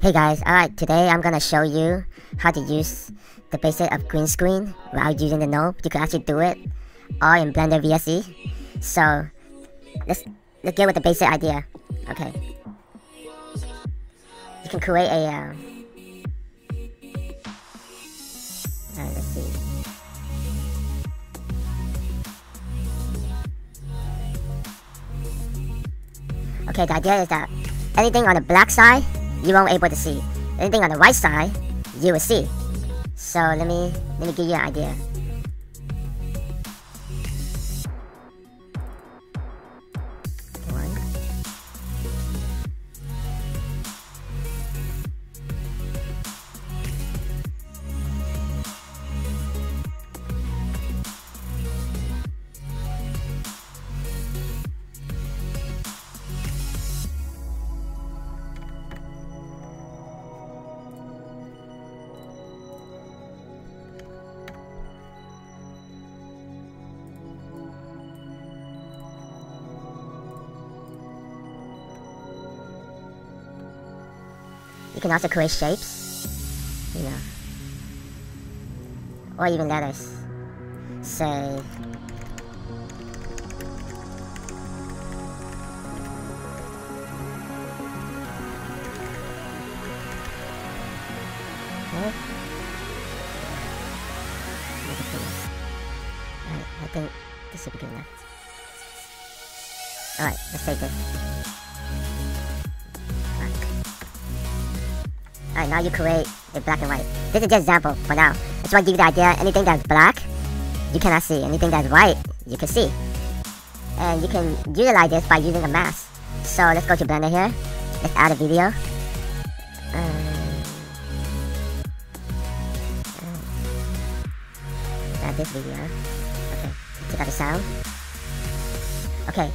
Hey guys, alright, today I'm gonna show you how to use the basic of green screen without using the node. You can actually do it all in Blender VSE. So, let's, let's get with the basic idea. Okay. You can create a... Uh, let's see. Okay, the idea is that anything on the black side you won't able to see. Anything on the right side, you will see. So let me let me give you an idea. Can also create shapes, you know, or even letters. Say, Alright, I think this should be good enough. Alright, let's take this. Alright, now you create a black and white. This is just example for now. That's why I give you the idea. Anything that's black, you cannot see. Anything that's white, you can see. And you can utilize this by using a mask. So let's go to Blender here. Let's add a video. Um, add this video. Okay, check out the sound. Okay,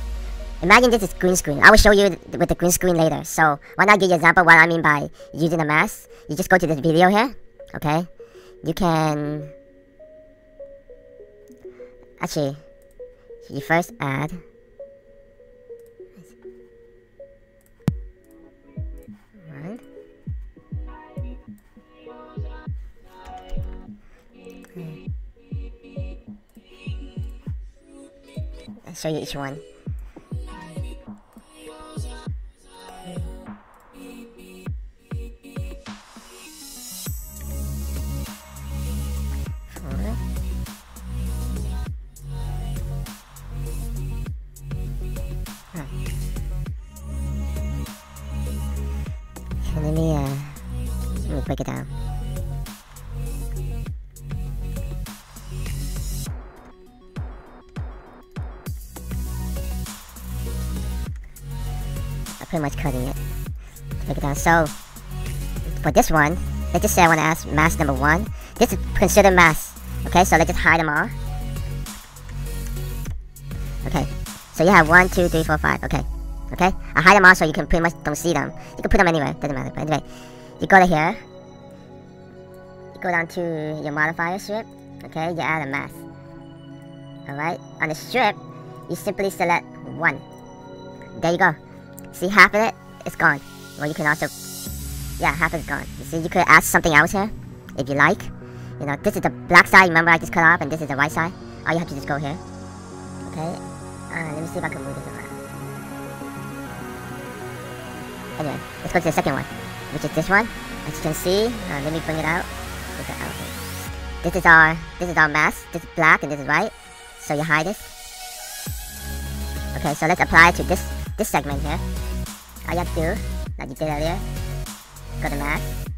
Imagine this is green screen. I will show you th with the green screen later. So why not give you example what I mean by using a mask? You just go to this video here. Okay. You can actually you first add. I'll show you each one. Down. I'm pretty much cutting it. Break it down. So for this one, let's just say I want to ask mask number one. This is considered mask. Okay, so let's just hide them all. Okay, so you have one, two, three, four, five. Okay, Okay? I hide them all so you can pretty much don't see them. You can put them anywhere, doesn't matter. But anyway, you go to here. Go down to your modifier strip. Okay, you add a mask. Alright, on the strip, you simply select one. There you go. See half of it? It's gone. Well, you can also, yeah, half it's gone. You see, you could add something else here, if you like. You know, this is the black side, remember I just cut off, and this is the white side. All you have to just go here. Okay, uh, let me see if I can move this around. Anyway, let's go to the second one, which is this one. As you can see, uh, let me bring it out. This is our this is our mask. This is black and this is white. So you hide this. Okay, so let's apply it to this this segment here. All you have to do, like you did earlier, go to mask.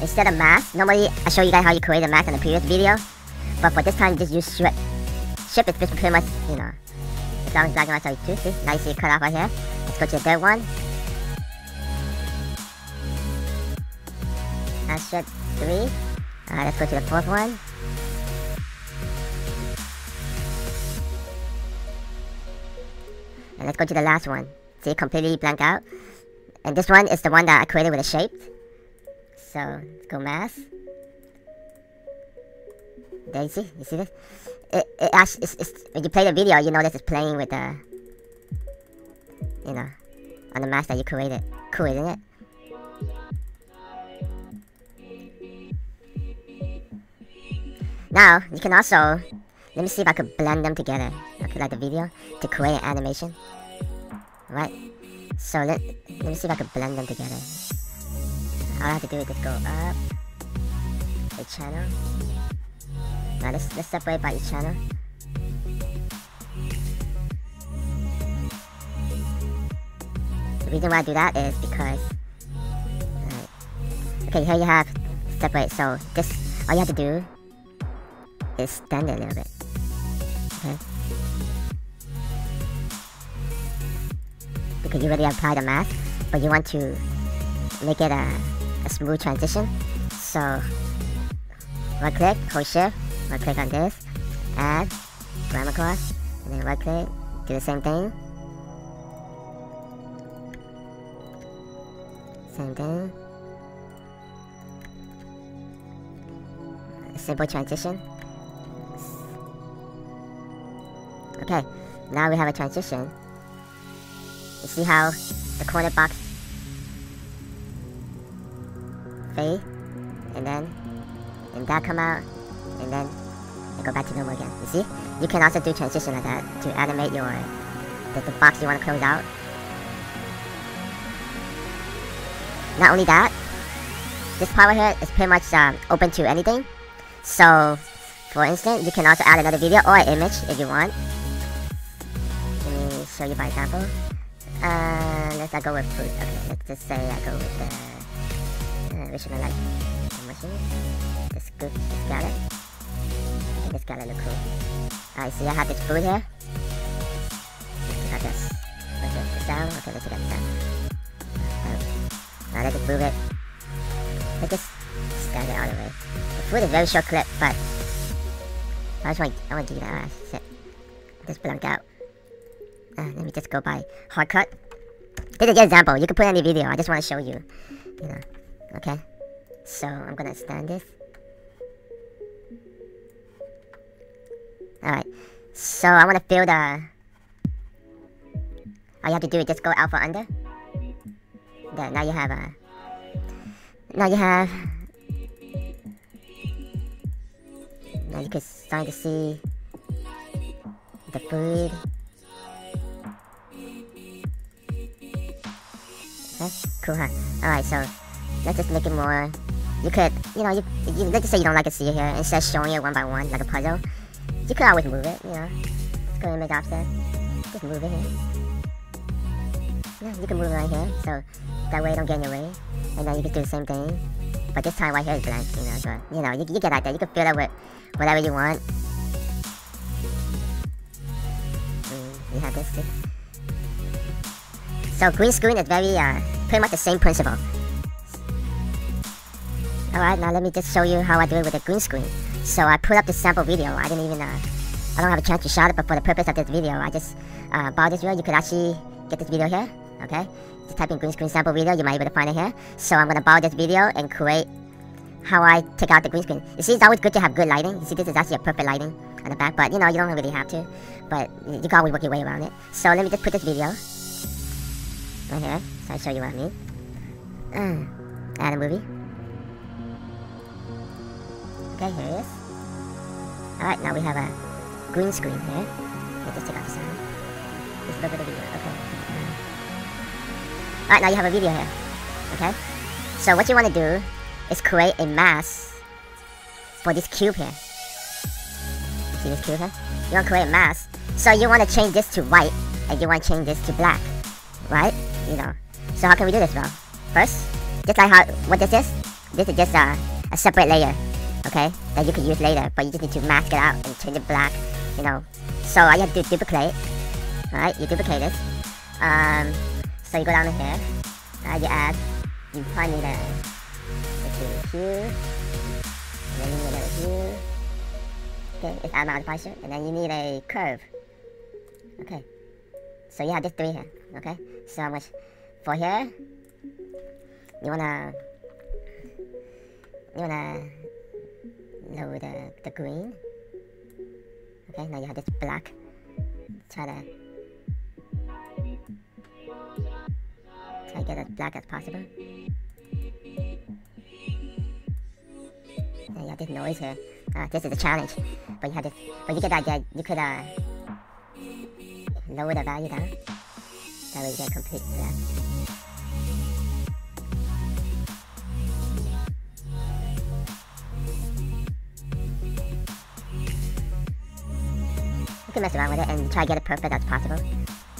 Instead of mask, normally I show you guys how you create a mask in the previous video, but for this time just use strip. Strip is pretty much, you know, as long as black and white, so you do see. Now you see it cut off right here. Let's go to the third one. That's ship three. Let's go to the fourth one. And let's go to the last one. See, completely blank out. And this one is the one that I created with a shape. So, let's go mask. There you see, you see this? It, it actually, it's, it's, when you play the video, you notice it's playing with the, you know, on the mask that you created. Cool, isn't it? Now, you can also, let me see if I could blend them together. Okay, like the video, to create an animation. Right? So let, let me see if I could blend them together. All I have to do is just go up, a channel. Now let's, let's separate by each channel. The reason why I do that is because, right. okay, here you have separate. So this, all you have to do is stand a little bit. Okay. Because you already applied the mask, but you want to make it a, a smooth transition. So right click, hold shift, right click on this, add, grab across, and then right click, do the same thing. Same thing. A simple transition. Okay, now we have a transition. You see how the corner box fade, and then and that come out, and then and go back to normal again. You see? You can also do transition like that to animate your the, the box you want to close out. Not only that, this power here is pretty much um, open to anything. So, for instance, you can also add another video or an image if you want. Show you by example. Uh, let's uh, go with food. Okay, let's just say I go with the uh, which one I like. The machine. This good. This. Okay, this galley look cool. Alright, see I have this food here. This. Let's get this down. Okay, let's get down. Now let's just move it. Let's just stand it all the way. The food is very short clip, but I just want I want to you that. Shit. Just blank out. Uh, let me just go by hard cut. This is an example. You can put any video. I just want to show you. You know. Okay. So I'm gonna stand this. Alright. So I wanna fill the all you have to do is just go alpha under. There, now you have a now you have now you can start to see the food Okay, cool, huh? Alright, so let's just make it more. You could, you know, you, you let's just say you don't like to see it here. Instead of showing it one by one like a puzzle, you could always move it. You know, just go image offset, just move it here. Yeah, you can move it right here, so that way it don't get in your way. And then you can do the same thing, but this time right here is blank. You know, but you know, you, you get out there. You can fill it with whatever you want. Mm, you have this too. So green screen is very, uh, pretty much the same principle. Alright, now let me just show you how I do it with the green screen. So I put up this sample video. I didn't even, uh, I don't have a chance to shot it, but for the purpose of this video, I just uh, bought this video. You could actually get this video here, okay? Just type in green screen sample video, you might be able to find it here. So I'm gonna borrow this video and create how I take out the green screen. You see, it's always good to have good lighting. You see, this is actually a perfect lighting on the back, but you know, you don't really have to. But you can always work your way around it. So let me just put this video here, so I show you what I mean. Uh, add a movie. Okay, here it is. Alright, now we have a green screen here. Let's just take out the sound. Just look at the video, okay. Alright, now you have a video here. Okay? So what you want to do is create a mask for this cube here. See this cube here? You want to create a mask. So you want to change this to white, and you want to change this to black. Right? You know. So how can we do this, well? First, just like how, what this is, this is just a, a separate layer okay, that you can use later, but you just need to mask it out and change it black, you know. So all you have to do duplicate, alright, you duplicate this. Um, so you go down here, uh, you add, you probably need a, see, here, and then you need here, okay, it's add modifier, and then you need a curve, okay. So you have this three here, okay, so much, for here, you wanna, you wanna lower the, the green. Okay, now you have this black. Try to try to get as black as possible. There you have this noise here. Uh, this is a challenge, but you have this. But you the idea. You could uh, lower the value down. That get complete. You can mess around with it and try to get it perfect as possible.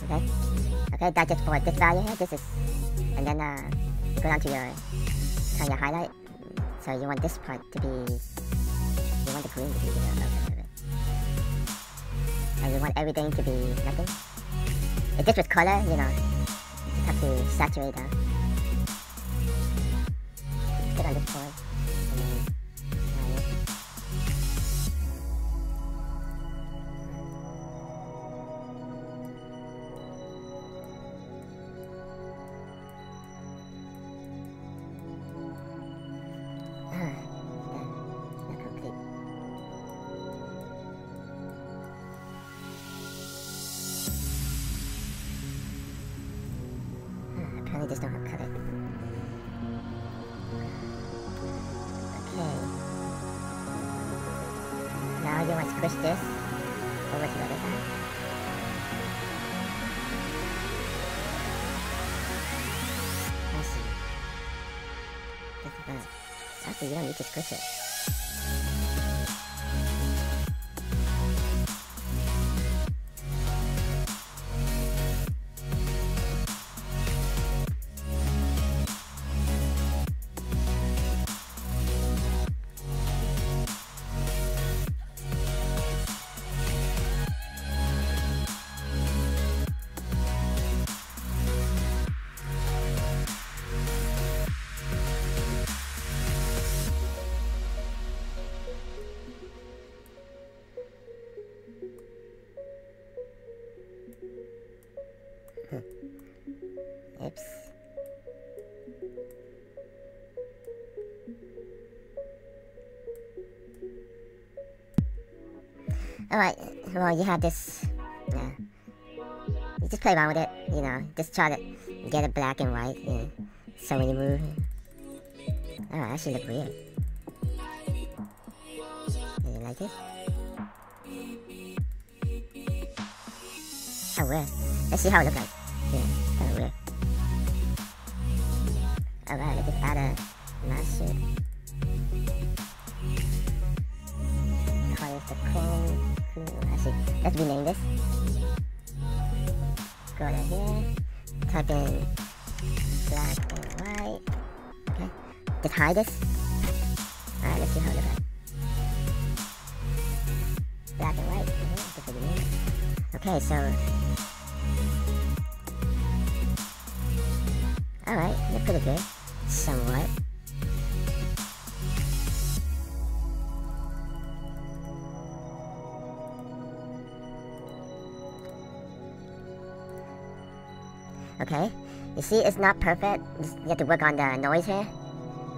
Okay? Okay, that's just for this value here. This is, and then uh, go down to your, kind your highlight. So you want this part to be, you want the green to be of it. And you want everything to be nothing. If this was color, you know, have to saturate that. Get on this Now you want to squish this over to the other side. I see. That's bad. Actually, you don't need Alright, well, you have this. Yeah. You just play around with it, you know. Just try to get it black and white. Yeah. So when you move. Oh, it actually look weird. Do you like it? How oh, weird. Let's see how it looks like. Yeah, kind of weird. Alright, let's add a mask shape. This the chrome. Cool. Actually, let's rename this. Go to here. Type in black and white. Okay. Just hide this. Alright, let's see how it looks. Black and white. Mhm, it. Okay, so Alright, you're pretty good. Somewhat. Okay, you see it's not perfect. You have to work on the noise here.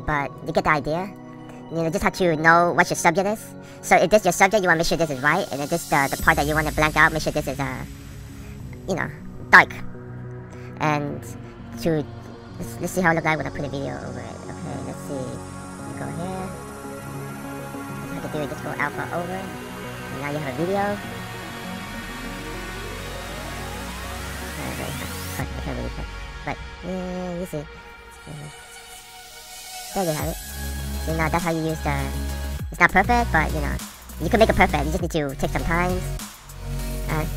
But you get the idea. You know, just have to know what your subject is. So if this your subject, you want to make sure this is right. And then this the, the part that you want to blank out, make sure this is, uh, you know, dark. And to Let's, let's see how it looks like when I put a video over it. Okay, let's see. Go here. Let's have to do it, just go alpha over. And now you have a video. I can't really. But, yeah, you see. There you have it. So now that's how you use the... It's not perfect, but, you know, you can make it perfect. You just need to take some time. And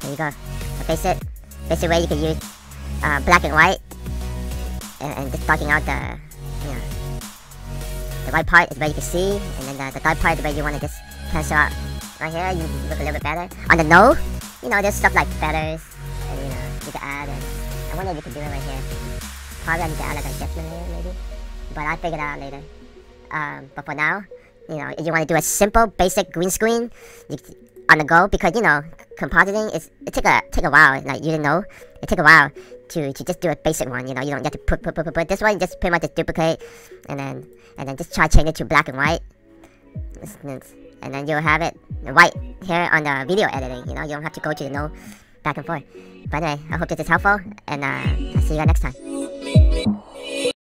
there you go. So basic, basic way you can use uh, black and white and, and just blocking out the you know the white part is where you can see and then the, the dark part is where you want to just cancel out right here you look a little bit better on the no you know there's stuff like feathers can add I wonder if you can do it right here. Probably I need to add like a adjustment layer maybe. But I'll figure it out later. Um, but for now you know if you want to do a simple basic green screen you, on the go because you know compositing is it take a take a while like you didn't know. It take a while to, to just do a basic one you know. You don't get to put put put put, put. this one just pretty much just duplicate and then and then just try change it to black and white. And then you'll have it white here on the video editing you know. You don't have to go to the no back and forth. But anyway I hope this is helpful and uh, I'll see you guys next time